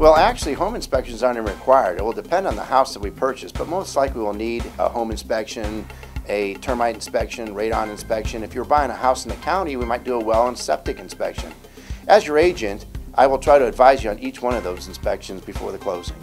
Well, actually, home inspections aren't even required. It will depend on the house that we purchase, but most likely we'll need a home inspection, a termite inspection, radon inspection. If you're buying a house in the county, we might do a well and septic inspection. As your agent, I will try to advise you on each one of those inspections before the closing.